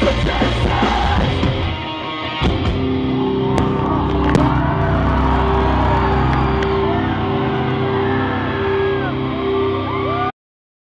Put down.